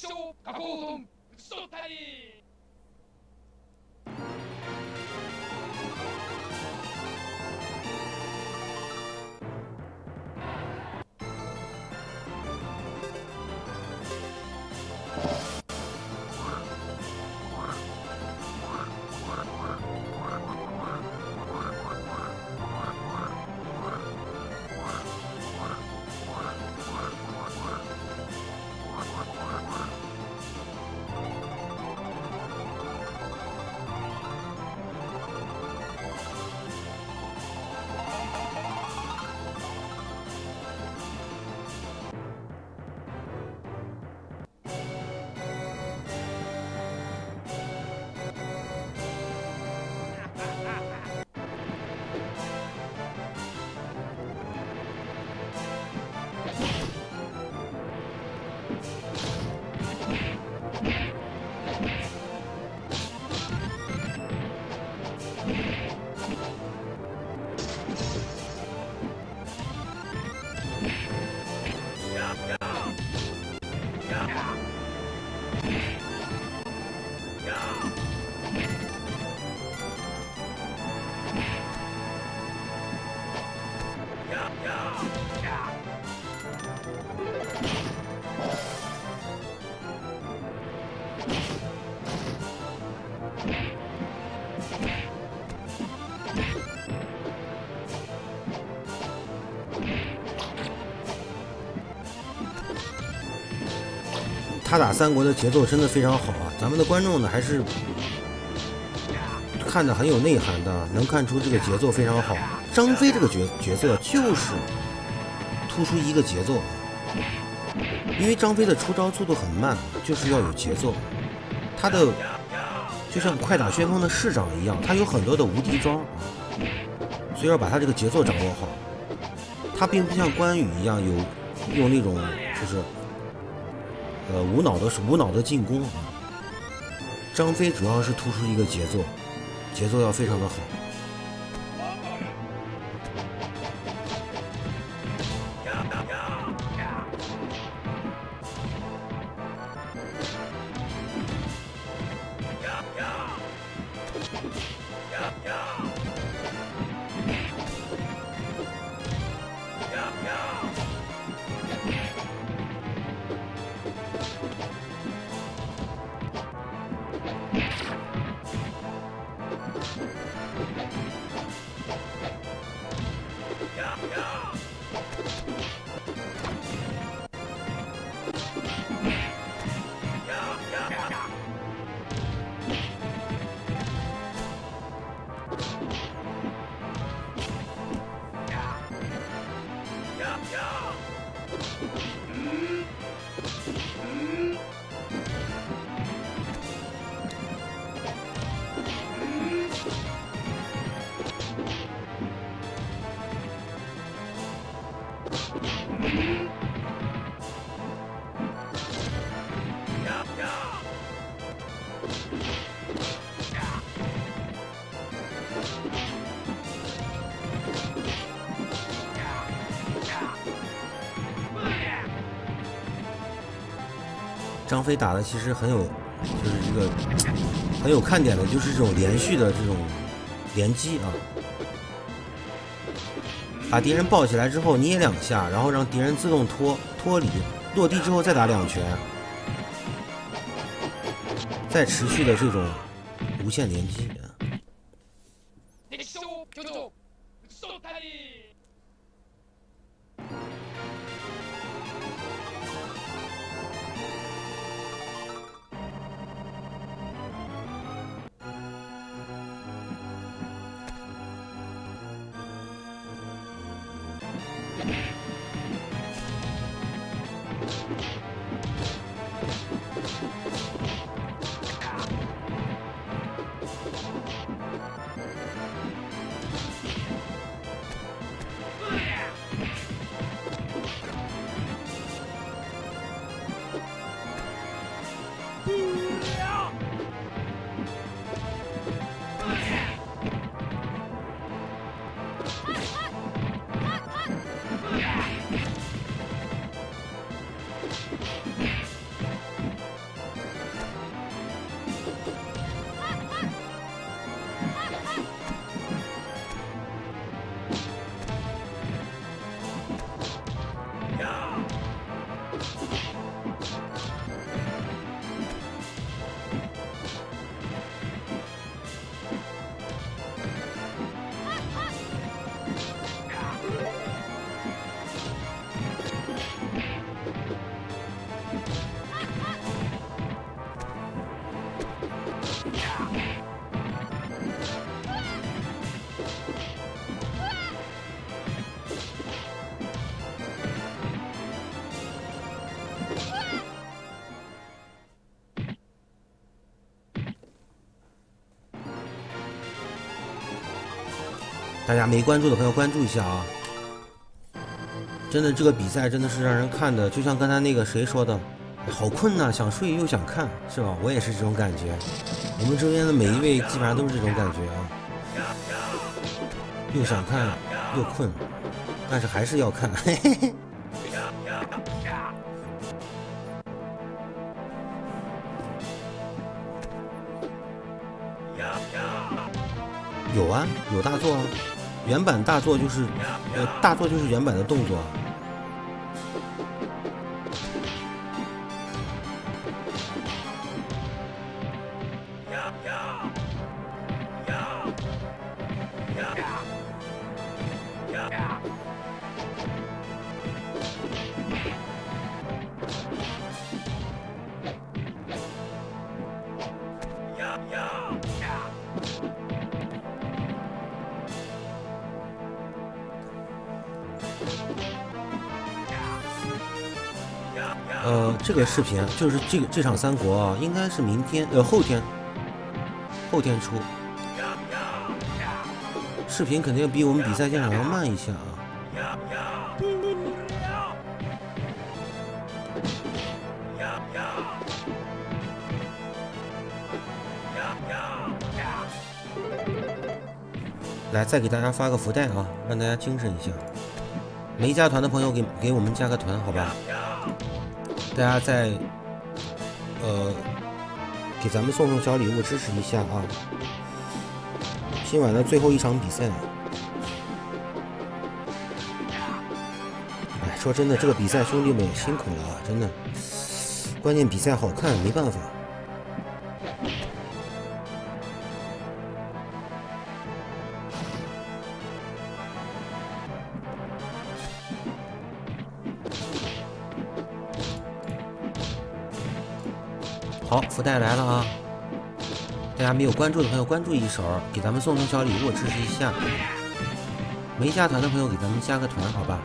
勝加工丼打ち取ったり。他打三国的节奏真的非常好啊！咱们的观众呢还是看着很有内涵的，能看出这个节奏非常好。张飞这个角角色就是突出一个节奏，因为张飞的出招速度很慢，就是要有节奏。他的就像快打旋风的市长一样，他有很多的无敌招啊，所以要把他这个节奏掌握好。他并不像关羽一样有用那种就是。呃，无脑的是无脑的进攻啊！张飞主要是突出一个节奏，节奏要非常的好。张飞打的其实很有，就是一个很有看点的，就是这种连续的这种连击啊，把敌人抱起来之后捏两下，然后让敌人自动脱脱离，落地之后再打两拳，再持续的这种无限连击。大家没关注的朋友关注一下啊！真的，这个比赛真的是让人看的，就像刚才那个谁说的，好困呐，想睡又想看，是吧？我也是这种感觉。我们这边的每一位基本上都是这种感觉啊，又想看又困，但是还是要看。嘿嘿嘿。有啊，有大作啊，原版大作就是，呃，大作就是原版的动作。呃，这个视频就是这个这场三国啊，应该是明天呃后天，后天出。视频肯定比我们比赛现场要慢一些啊。来，再给大家发个福袋啊，让大家精神一下。没加团的朋友，给给我们加个团，好吧？大家再呃给咱们送送小礼物，支持一下啊！今晚的最后一场比赛，哎，说真的，这个比赛兄弟们辛苦了啊，真的。关键比赛好看，没办法。好，福袋来了啊！大家没有关注的朋友关注一手，给咱们送送小礼物支持一下。没加团的朋友给咱们加个团，好吧？